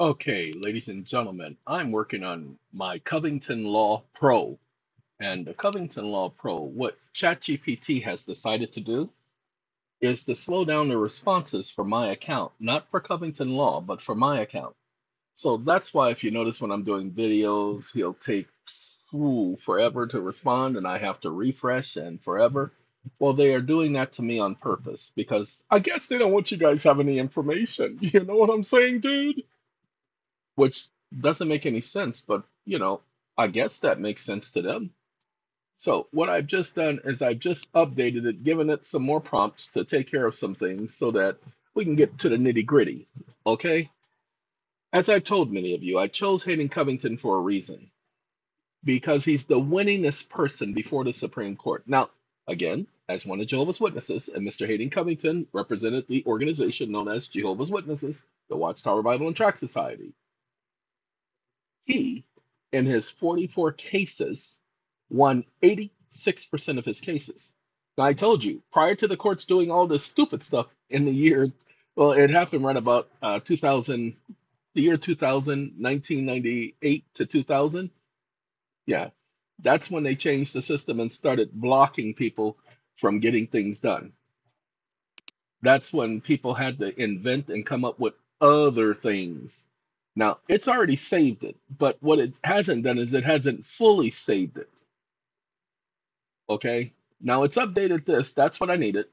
Okay, ladies and gentlemen, I'm working on my Covington Law Pro. And the Covington Law Pro, what ChatGPT has decided to do is to slow down the responses for my account, not for Covington Law, but for my account. So that's why, if you notice when I'm doing videos, he'll take ooh, forever to respond and I have to refresh and forever. Well, they are doing that to me on purpose because I guess they don't want you guys having any information. You know what I'm saying, dude? Which doesn't make any sense, but you know, I guess that makes sense to them. So what I've just done is I've just updated it, given it some more prompts to take care of some things so that we can get to the nitty gritty. Okay? As I've told many of you, I chose Hayden Covington for a reason. Because he's the winningest person before the Supreme Court. Now, again, as one of Jehovah's Witnesses, and Mr. Hayden Covington represented the organization known as Jehovah's Witnesses, the Watchtower Bible and Tract Society. He, in his 44 cases, won 86% of his cases. Now, I told you, prior to the courts doing all this stupid stuff in the year, well, it happened right about uh, 2000, the year 2000, 1998 to 2000. Yeah, that's when they changed the system and started blocking people from getting things done. That's when people had to invent and come up with other things now, it's already saved it, but what it hasn't done is it hasn't fully saved it. Okay? Now it's updated this, that's what I needed.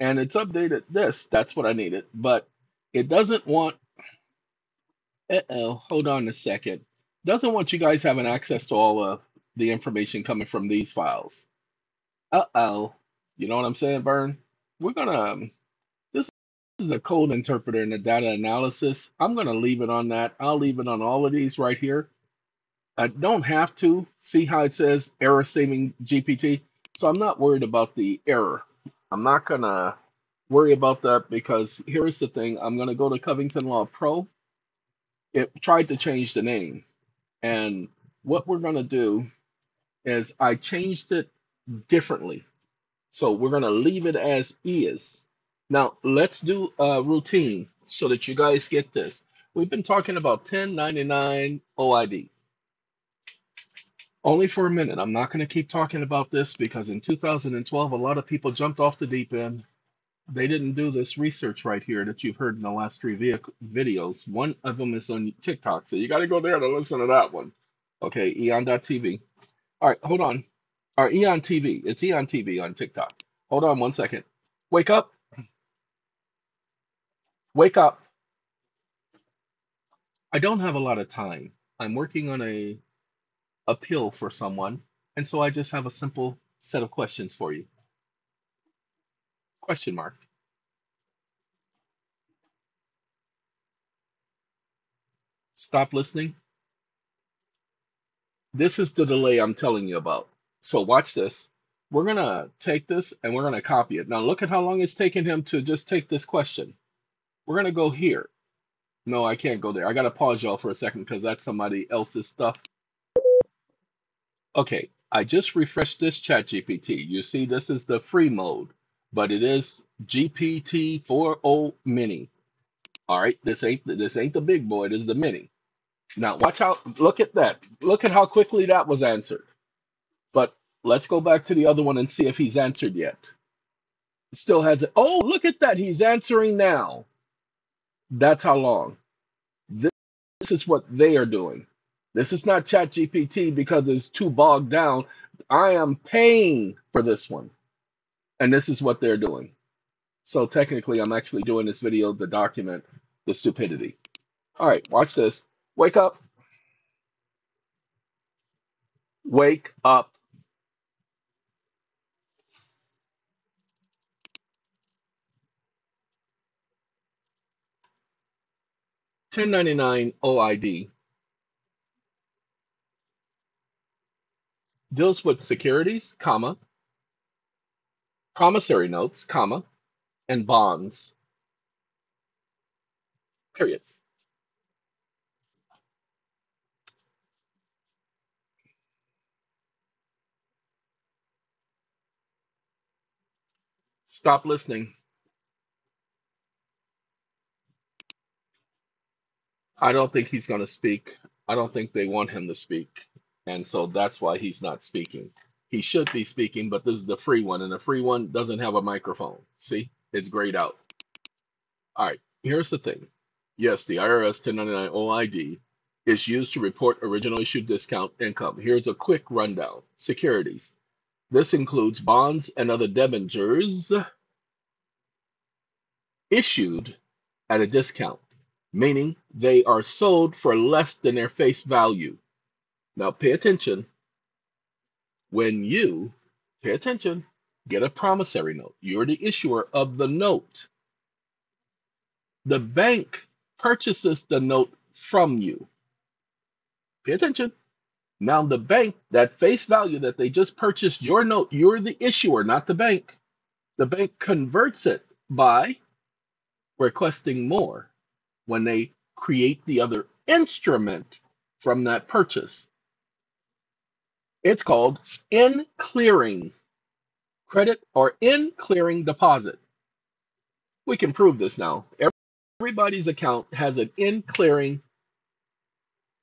And it's updated this, that's what I needed. But it doesn't want, uh-oh, hold on a second. Doesn't want you guys having access to all of the information coming from these files. Uh-oh. You know what I'm saying, Vern? We're gonna um, is a code interpreter in the data analysis. I'm going to leave it on that. I'll leave it on all of these right here. I don't have to see how it says error saving GPT. So I'm not worried about the error. I'm not going to worry about that because here's the thing. I'm going to go to Covington Law Pro. It tried to change the name. And what we're going to do is I changed it differently. So we're going to leave it as is. Now, let's do a routine so that you guys get this. We've been talking about 1099 OID. Only for a minute. I'm not going to keep talking about this because in 2012, a lot of people jumped off the deep end. They didn't do this research right here that you've heard in the last three videos. One of them is on TikTok, so you got to go there to listen to that one. Okay, eon.tv. All right, hold on. Our Eon TV. It's Eon TV on TikTok. Hold on one second. Wake up. Wake up. I don't have a lot of time. I'm working on a appeal for someone, and so I just have a simple set of questions for you. Question mark. Stop listening. This is the delay I'm telling you about. So watch this. We're going to take this and we're going to copy it. Now look at how long it's taken him to just take this question. We're going to go here. No, I can't go there. I got to pause y'all for a second because that's somebody else's stuff. Okay, I just refreshed this chat GPT. You see, this is the free mode, but it is GPT-4o mini. All right, this ain't this ain't the big boy, this is the mini. Now watch out, look at that. Look at how quickly that was answered. But let's go back to the other one and see if he's answered yet. Still has it. Oh, look at that. He's answering now. That's how long. This, this is what they are doing. This is not Chat GPT because it's too bogged down. I am paying for this one. And this is what they're doing. So technically, I'm actually doing this video to document the stupidity. All right, watch this. Wake up. Wake up. 1099 OID deals with securities, comma, promissory notes, comma, and bonds. Period. Stop listening. I don't think he's going to speak. I don't think they want him to speak. And so that's why he's not speaking. He should be speaking, but this is the free one, and the free one doesn't have a microphone. See, it's grayed out. All right, here's the thing. Yes, the IRS 1099 OID is used to report original issue discount income. Here's a quick rundown. Securities. This includes bonds and other debentures issued at a discount, meaning they are sold for less than their face value. Now, pay attention. When you, pay attention, get a promissory note, you're the issuer of the note. The bank purchases the note from you. Pay attention. Now, the bank, that face value that they just purchased your note, you're the issuer, not the bank. The bank converts it by requesting more when they create the other instrument from that purchase. It's called in clearing credit or in clearing deposit. We can prove this now. Everybody's account has an in clearing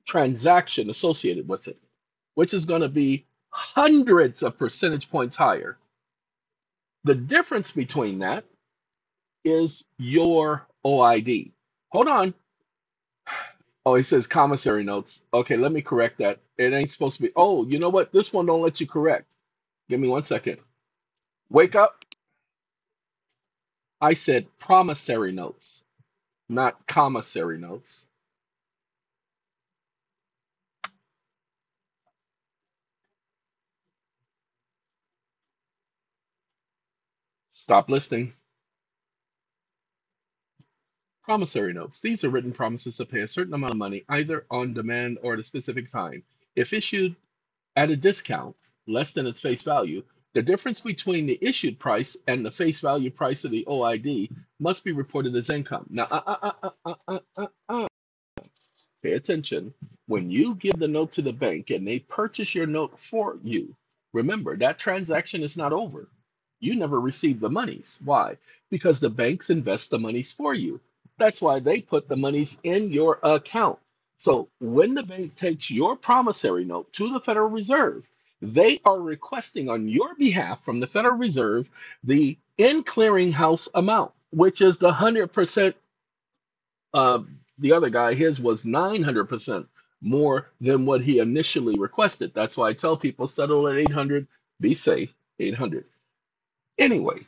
transaction associated with it, which is going to be hundreds of percentage points higher. The difference between that is your OID. Hold on. Oh, he says commissary notes. Okay, let me correct that. It ain't supposed to be. Oh, you know what? This one don't let you correct. Give me one second. Wake up. I said promissory notes, not commissary notes. Stop listening. Promissory notes. These are written promises to pay a certain amount of money either on demand or at a specific time. If issued at a discount less than its face value, the difference between the issued price and the face value price of the OID must be reported as income. Now, uh, uh, uh, uh, uh, uh, pay attention. When you give the note to the bank and they purchase your note for you, remember that transaction is not over. You never receive the monies. Why? Because the banks invest the monies for you. That's why they put the monies in your account. So when the bank takes your promissory note to the Federal Reserve, they are requesting on your behalf from the Federal Reserve the in clearinghouse amount, which is the 100%. Uh, the other guy, his was 900% more than what he initially requested. That's why I tell people settle at 800, be safe, 800. Anyway,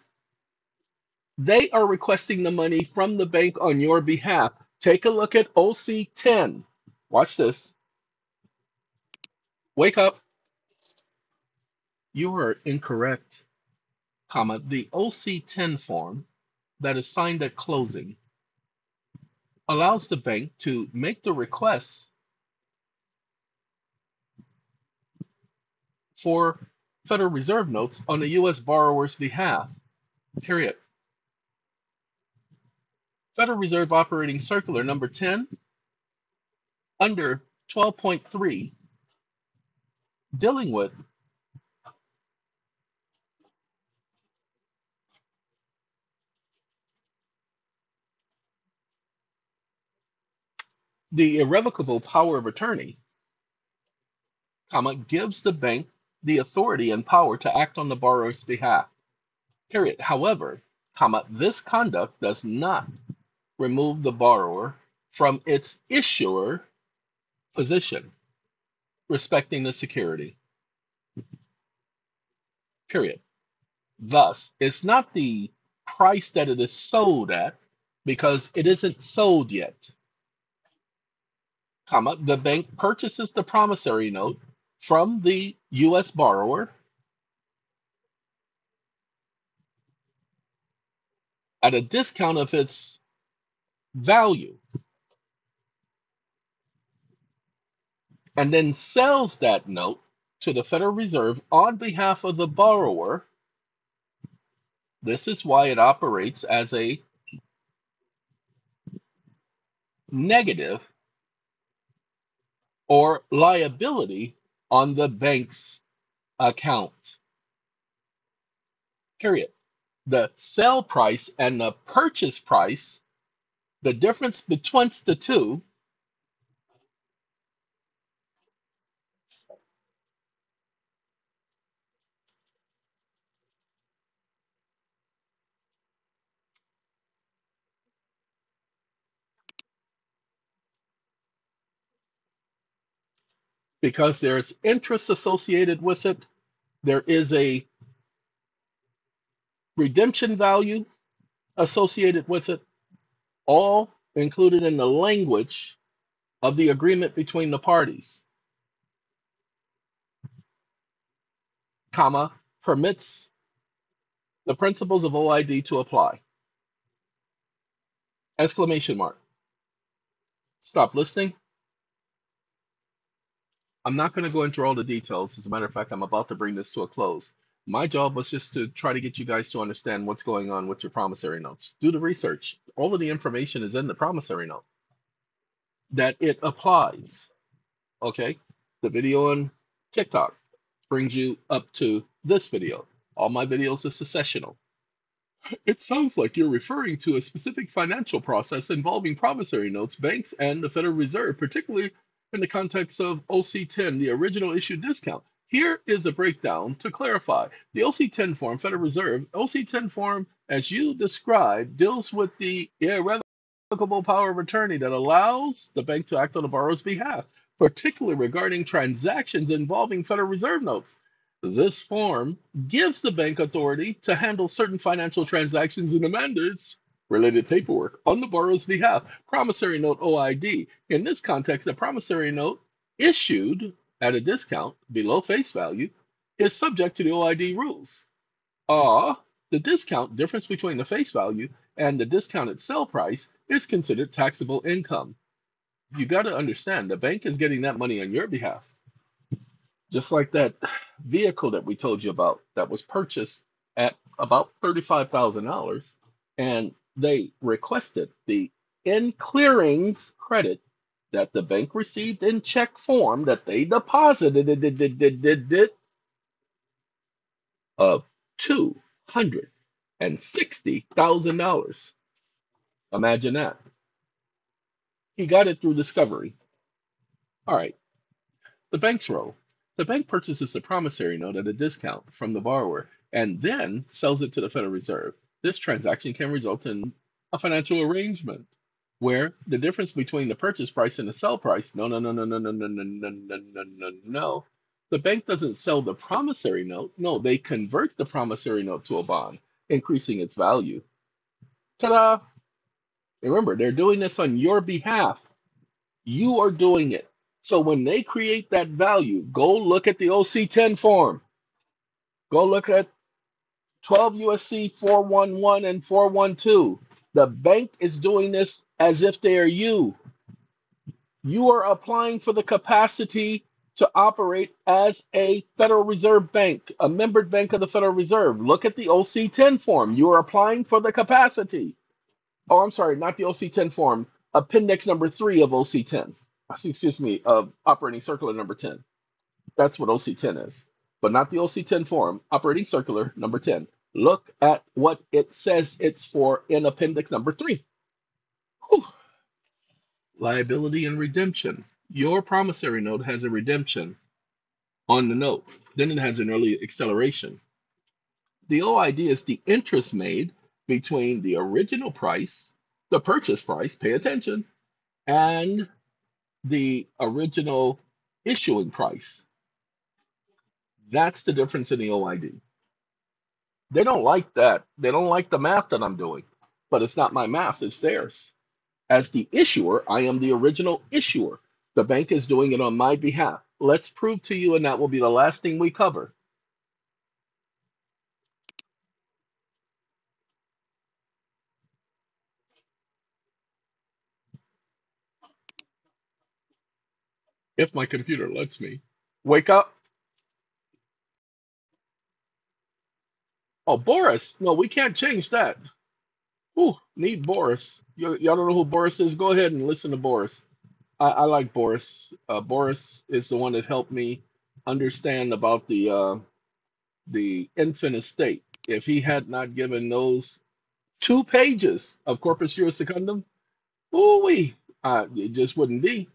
they are requesting the money from the bank on your behalf. Take a look at OC 10. Watch this. Wake up. You are incorrect, comma. The OC 10 form that is signed at closing allows the bank to make the requests for Federal Reserve notes on the U.S. borrower's behalf. Period. Federal Reserve Operating Circular number 10 under 12.3 dealing with the irrevocable power of attorney, comma, gives the bank the authority and power to act on the borrower's behalf. Period. However, comma, this conduct does not remove the borrower from its issuer position, respecting the security. Period. Thus, it's not the price that it is sold at because it isn't sold yet. Comma, the bank purchases the promissory note from the US borrower at a discount of its value and then sells that note to the Federal Reserve on behalf of the borrower. This is why it operates as a negative or liability on the bank's account. Period. The sell price and the purchase price the difference between the two because there's interest associated with it. There is a redemption value associated with it all included in the language of the agreement between the parties, comma, permits the principles of OID to apply. Exclamation mark. Stop listening. I'm not going to go into all the details. As a matter of fact, I'm about to bring this to a close. My job was just to try to get you guys to understand what's going on with your promissory notes. Do the research. All of the information is in the promissory note that it applies. Okay? The video on TikTok brings you up to this video. All my videos are successional. It sounds like you're referring to a specific financial process involving promissory notes, banks, and the Federal Reserve, particularly in the context of OC10, the original issue discount. Here is a breakdown to clarify. The OC10 form, Federal Reserve, OC10 form, as you described, deals with the irrevocable power of attorney that allows the bank to act on the borrower's behalf, particularly regarding transactions involving Federal Reserve notes. This form gives the bank authority to handle certain financial transactions and amendments related paperwork on the borrower's behalf. Promissory note OID. In this context, a promissory note issued at a discount below face value is subject to the OID rules. Ah, the discount difference between the face value and the discounted sell price is considered taxable income. You got to understand the bank is getting that money on your behalf. Just like that vehicle that we told you about that was purchased at about $35,000 and they requested the in clearings credit that the bank received in check form that they deposited it, it, it, it, it, it, of two hundred and sixty thousand dollars. Imagine that. He got it through discovery. All right. The bank's role. The bank purchases a promissory note at a discount from the borrower and then sells it to the Federal Reserve. This transaction can result in a financial arrangement where the difference between the purchase price and the sell price, no, no, no, no, no, no, no, no, no, no, no, no, no. The bank doesn't sell the promissory note. No, they convert the promissory note to a bond, increasing its value. Ta-da! Remember, they're doing this on your behalf. You are doing it. So when they create that value, go look at the OC10 form. Go look at 12 USC 411 and 412. The bank is doing this as if they are you. You are applying for the capacity to operate as a Federal Reserve bank, a membered bank of the Federal Reserve. Look at the OC10 form. You are applying for the capacity. Oh, I'm sorry, not the OC10 form, appendix number three of OC10. Excuse me, of operating circular number 10. That's what OC10 is, but not the OC10 form, operating circular number 10. Look at what it says it's for in appendix number three. Whew. Liability and redemption. Your promissory note has a redemption on the note. Then it has an early acceleration. The OID is the interest made between the original price, the purchase price, pay attention, and the original issuing price. That's the difference in the OID. They don't like that. They don't like the math that I'm doing, but it's not my math, it's theirs. As the issuer, I am the original issuer. The bank is doing it on my behalf. Let's prove to you, and that will be the last thing we cover. If my computer lets me. Wake up. Oh, Boris. No, we can't change that. Ooh, need Boris. Y'all don't know who Boris is? Go ahead and listen to Boris. I, I like Boris. Uh, Boris is the one that helped me understand about the uh, the infant estate. If he had not given those two pages of corpus juris secundum, ooh wee, uh, it just wouldn't be.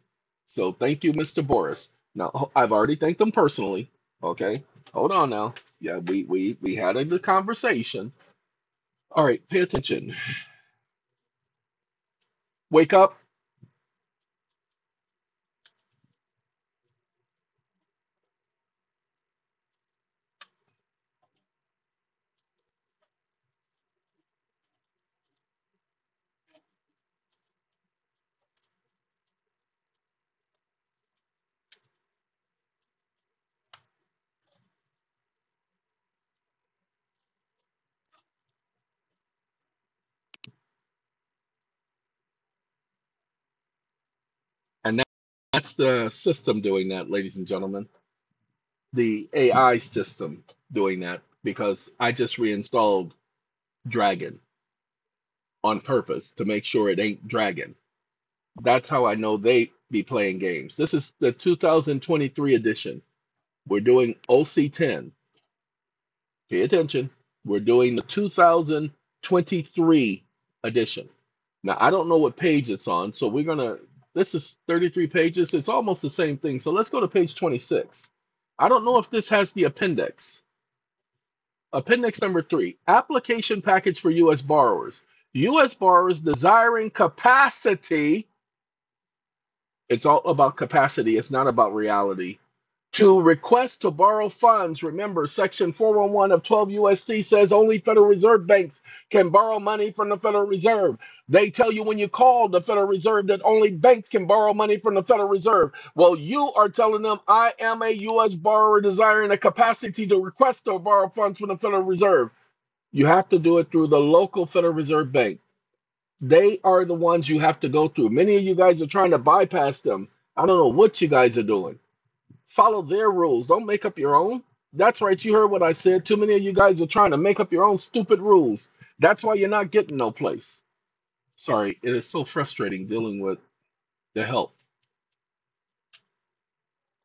So thank you, Mr. Boris. Now I've already thanked him personally. Okay, hold on now. Yeah, we we we had a good conversation. All right, pay attention. Wake up. That's the system doing that, ladies and gentlemen. The AI system doing that because I just reinstalled Dragon on purpose to make sure it ain't Dragon. That's how I know they be playing games. This is the 2023 edition. We're doing OC10. Pay attention. We're doing the 2023 edition. Now, I don't know what page it's on, so we're going to, this is 33 pages. It's almost the same thing. So let's go to page 26. I don't know if this has the appendix. Appendix number three application package for U.S. borrowers. U.S. borrowers desiring capacity. It's all about capacity, it's not about reality to request to borrow funds. Remember, Section 411 of 12 USC says only Federal Reserve banks can borrow money from the Federal Reserve. They tell you when you call the Federal Reserve that only banks can borrow money from the Federal Reserve. Well, you are telling them, I am a U.S. borrower desiring a capacity to request to borrow funds from the Federal Reserve. You have to do it through the local Federal Reserve Bank. They are the ones you have to go through. Many of you guys are trying to bypass them. I don't know what you guys are doing. Follow their rules. Don't make up your own. That's right. You heard what I said. Too many of you guys are trying to make up your own stupid rules. That's why you're not getting no place. Sorry, it is so frustrating dealing with the help.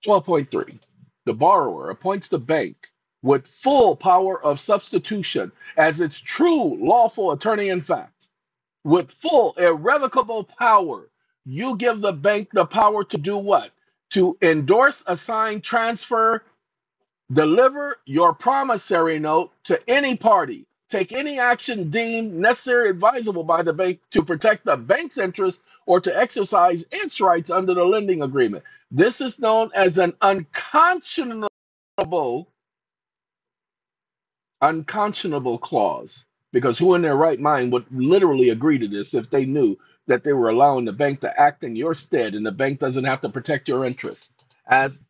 12.3. The borrower appoints the bank with full power of substitution as its true lawful attorney in fact. With full irrevocable power, you give the bank the power to do what? To endorse, assign, transfer, deliver your promissory note to any party, take any action deemed necessary advisable by the bank to protect the bank's interest or to exercise its rights under the lending agreement. This is known as an unconscionable unconscionable clause because who in their right mind would literally agree to this if they knew that they were allowing the bank to act in your stead and the bank doesn't have to protect your interests. As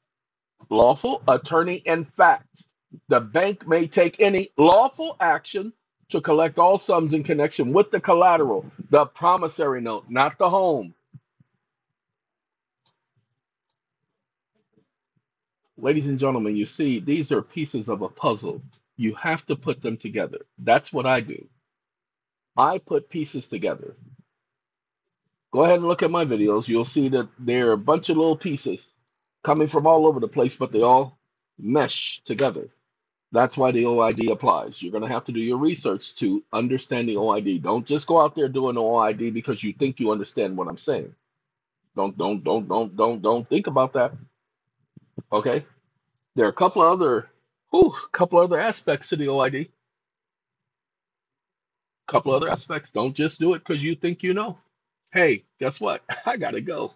lawful attorney in fact, the bank may take any lawful action to collect all sums in connection with the collateral, the promissory note, not the home. Ladies and gentlemen, you see, these are pieces of a puzzle. You have to put them together. That's what I do. I put pieces together. Go ahead and look at my videos. You'll see that there are a bunch of little pieces coming from all over the place, but they all mesh together. That's why the OID applies. You're going to have to do your research to understand the OID. Don't just go out there doing the OID because you think you understand what I'm saying. Don't don't don't don't don't don't think about that. Okay? There are a couple other whew, couple other aspects to the OID. Couple other aspects. Don't just do it because you think you know hey, guess what? I got to go.